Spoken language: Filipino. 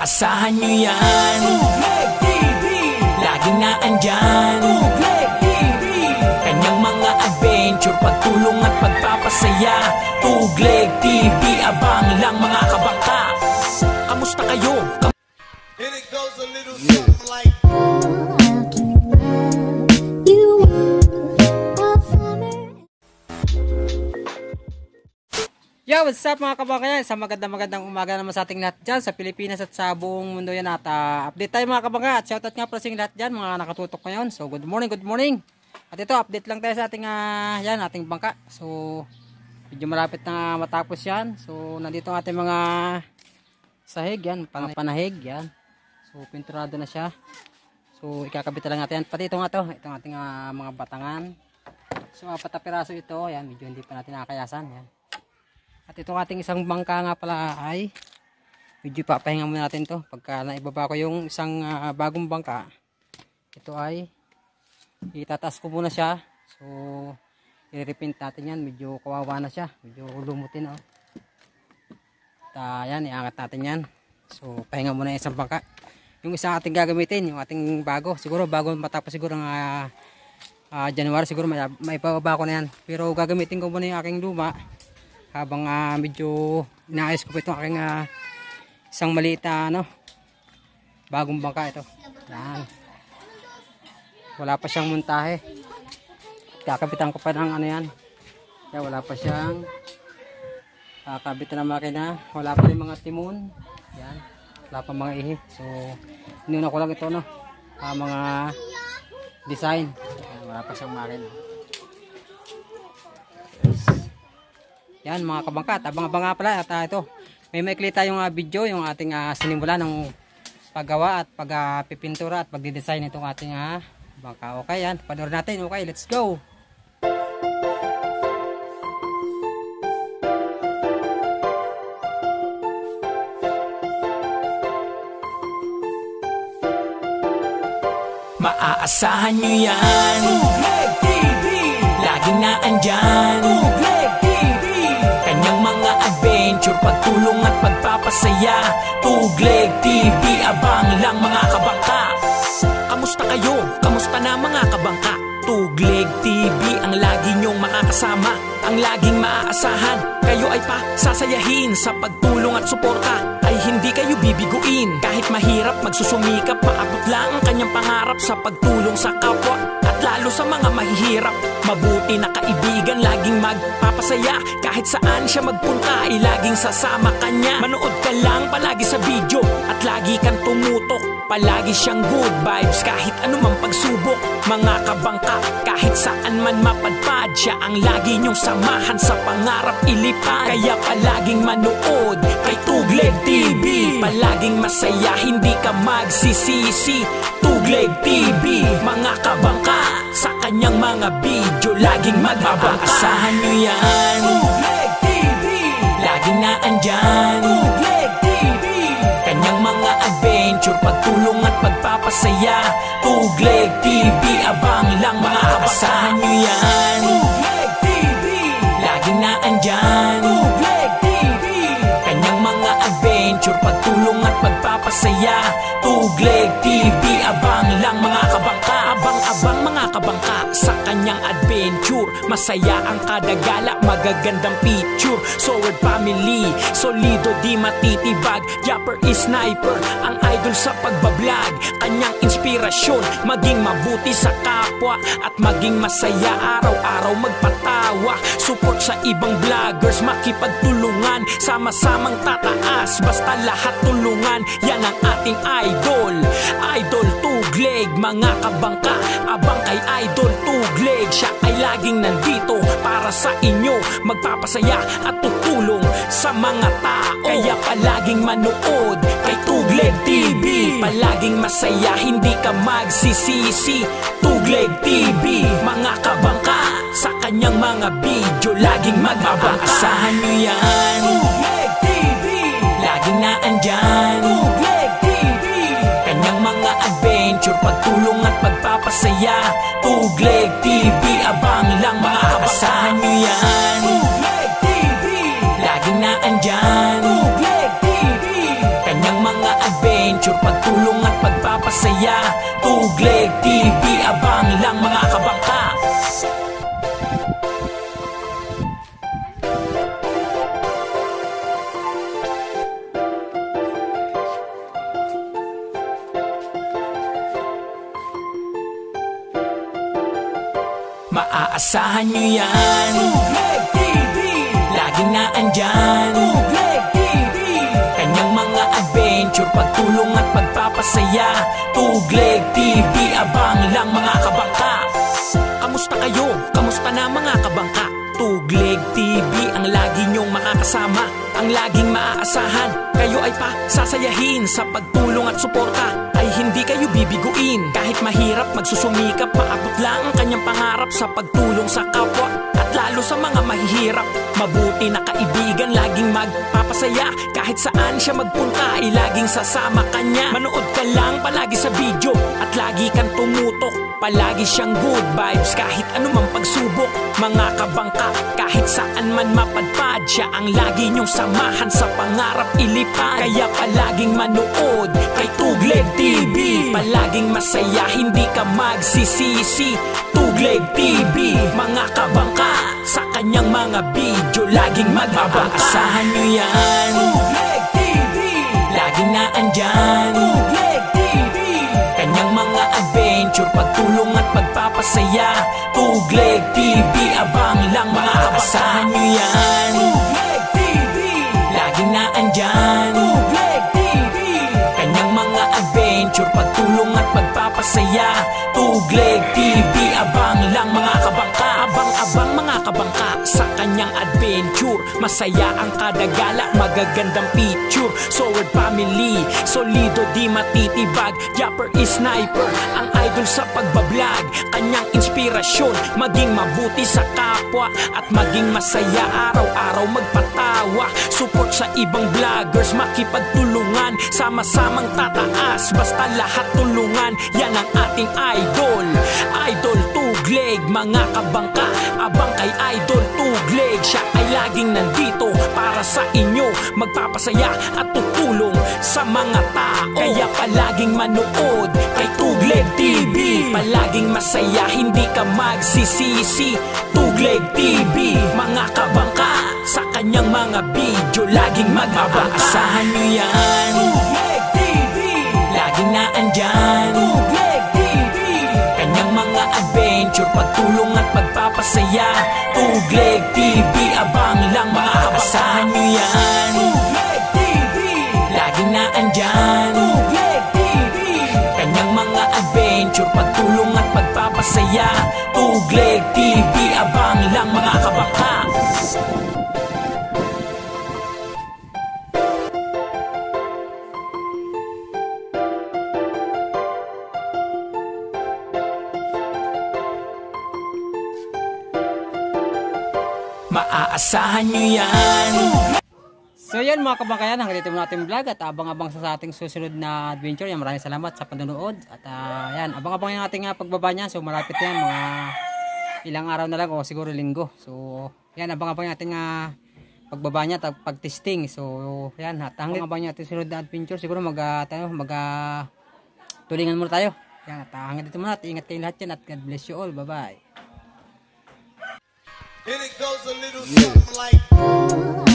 Maaasahan nyo yan. Tugleg TV Laging naandyan Tugleg TV Kanyang mga adventure Pagtulong at pagpapasaya. Tugleg TV Abang lang mga kabangka Kamusta kayo? Kam- Yo, what's up mga kabangkayan? Sa magandang magandang umaga naman sa ating lahat dyan sa Pilipinas at sa buong mundo yan at uh, update tayo mga kabangka at shoutout nga pala sa lahat dyan mga nakatutok ngayon. So good morning, good morning. At ito update lang tayo sa ating uh, yan, ating bangka. So medyo malapit na matapos yan. So nandito ang ating mga sahig yan, pan panahig yan. So pinturado na siya. So ikakabit lang natin yan. Pati ito nga to, itong ating uh, mga batangan. So apat na piraso ito, yan medyo hindi pa natin nakakayasan yan. At itong ating isang bangka nga pala ay medyo papahinga muna natin to. Pagka naibaba ko yung isang uh, bagong bangka ito ay itataas ko muna siya. So i-repaint natin yan. Medyo kawawa na siya. Medyo lumutin oh. at uh, yan iangat natin yan. So pahinga muna yung isang bangka. Yung isang ating gagamitin yung ating bago. Siguro bago matapos siguro ng uh, uh, January siguro may, may pababa ko na yan. Pero gagamitin ko muna yung aking luma habang uh, medyo inaayos ko po itong aking uh, isang maliit na ano, bagong bangka ito. Yan. Wala pa siyang muntahe. Kakabitan ko pa ng ano yan. Yan wala pa siyang kakabitan ng makina. Wala pa rin mga timon yan. Wala pa mga ihi. So inuna ko lang ito no uh, mga design. Wala pa siyang makina Yan mga kabangkat, abang-abang nga pala at uh, ito. May maikli tayong uh, video yung ating uh, sinimula ng paggawa at pagpipintura uh, at pagdidesign itong ating uh, bangka. Okay yan, panoorin natin. Okay, let's go! Maaasahan nyo yan Tugleg TV Laging Pagtulong at pagpapasaya. Tugleg TV Abang lang mga kabangka. Kamusta kayo? Kamusta na mga kabangka? Tugleg TV ang lagi nyong makakasama. Ang laging maaasahan Kayo ay pa sasayahin Sa pagtulong at suporta. Ay hindi kayo bibiguin. Kahit mahirap magsusumikap Maabot lang ang kanyang pangarap Sa pagtulong sa kapwa lalo sa mga mahihirap. Mabuti na kaibigan Laging magpapasaya. Kahit saan siya magpunta Ay laging sasama kanya. Manood ka lang palagi sa video At lagi kang tumutok. Palagi siyang good vibes Kahit anumang pagsubok. Mga kabangka Kahit saan man mapadpad Siya ang lagi niyong samahan Sa pangarap ilipad. Kaya palaging manood Kay Tugleg TV Palaging masaya Hindi ka magsisisi Tugleg TV Mga kabangka. Sa kanyang mga video Laging magbabangka Asahan nyo yan. Tugleg TV Laging naandyan. Tugleg TV Kanyang mga adventure Pagtulong at pagpapasaya. Tugleg TV Abang lang mga kabasahan nyo yan. Tugleg pagpapasaya Tugleg TV Abang lang mga kabangka Abang-abang mga kabangka. Sa kanyang adventure. Masaya ang kada gala Magagandang picture. Sword family Solido di matitibag. Japper is sniper Ang idol sa pagbablog. Kanyang inspirasyon Maging mabuti sa kapwa. At maging masaya Araw-araw magpatawa. Support sa ibang vloggers Makipagtulungan. Sama-samang tataas Basta lahat tulungan. Yan ang ating idol. Idol tugleg Mga kabangka. Abang kay idol tugleg Siya ay laging nandito Para sa inyo. Magpapasaya at tutulong Sa mga tao. Kaya palaging manood Kay Tugleg TV Palaging masaya Hindi ka magsisisi Tugleg TV Mga kabangka Sa kanyang mga video Laging magbabangka Asahan nyo yan. Tugleg TV Laging naandyan Tugleg TV Kanyang mga adventure Pagtulong papasaya Tugleg TV, abang lang maaabasahan nyo yan. Tugleg TV, laging naandyan Tugleg TV, kanyang mga adventure Pagtulong at pagpapasaya. Tugleg TV, abang lang mga Maaasahan nyo yan. Tugleg TV Lagi na andyan. Tugleg TV Kanyang mga adventure Pagtulong at pagpapasaya. Tugleg TV Abang lang mga kabangka. Kamusta kayo? Kamusta na mga kabangka? Tugleg TV ang lagi nyong makakasama. Ang laging maaasahan Kayo ay pa sasayahin Sa pagtulong at suporta hindi kayo bibiguin. Kahit mahirap magsusumikap Maabot lang ang kanyang pangarap Sa pagtulong sa kapwa At lalo sa mga mahihirap. Mabuti na kaibigan Laging magpapasaya. Kahit saan siya magpunta Ay laging sasama kanya. Manood ka lang palagi sa video At lagi kang tumutok. Palagi siyang good vibes Kahit anumang pagsubok. Mga kabangka Kahit saan man mapadpad Siya ang lagi niyong samahan Sa pangarap ilipad. Kaya palaging manood Kay Tugleg TV Palaging masaya Hindi ka magsisisi. Tugleg TV Mga kabangka Sa kanyang mga video Laging magbabangka. Asahan nyo yan. Tugleg TV Lagi na andyan Tugleg at pagpapasaya Tugleg TV Abang lang mga kabasahan nyo yan. Tugleg TV Lagi na andyan. Tugleg TV Kanyang mga adventure Pagtulong at pagpapasaya. Tugleg TV Abang lang mga kabangka Abang-abang mga kabangka Sa kanyang adventure. Masaya ang kada gala Magagandang picture. Sword family Solido di matitibag. Japper is sniper Ang idol sa pagbablog. Kanyang inspirasyon Maging mabuti sa kapwa. At maging masaya Araw-araw magpatawa. Support sa ibang vloggers Makipagtulungan. Sama-samang tataas Basta lahat tulungan. Yan ang ating idol. Idol Tugleg Mga kabangka Abang kay Idol Tugleg Siya ay laging nandito Para sa inyo. Magpapasaya at tutulong Sa mga tao. Kaya palaging manood Kay Tugleg TV Palaging masaya Hindi ka magsisisi. Tugleg TV Mga kabangka Sa kanyang mga video Laging magbabangka Asahan nyo yan. Tugleg TV Laging na andyan Tugleg TV Kanyang mga adventure Pagtulong at pagpapasaya Tugleg TV Abang lang mga kabasahan nyo yan. Tugleg TV Lagi na andyan. Tugleg TV Kanyang mga adventure Pagtulong at pagpapasaya. Tugleg TV Abang lang mga Maaasahan nyo yan So yan mga kabangkayan, hanggang dito muna ating vlog at abang-abang sa ating susunod na adventure. Yan, maraming salamat sa panonood. At ah, yan, abang-abang yung ating uh, pagbaba niya. So malapit yan, mga ilang araw na lang o siguro linggo. So yan, abang-abang yung ating uh, pagbaba niya at pag-testing. So yan, at hanggang abang yung ating sunod na adventure. Siguro mag, uh, tayo, mag uh, tulingan muna tayo. Yan, at uh, hanggang dito muna at ingat kayong lahat yan at God bless you all. Bye-bye. And it goes a little something like.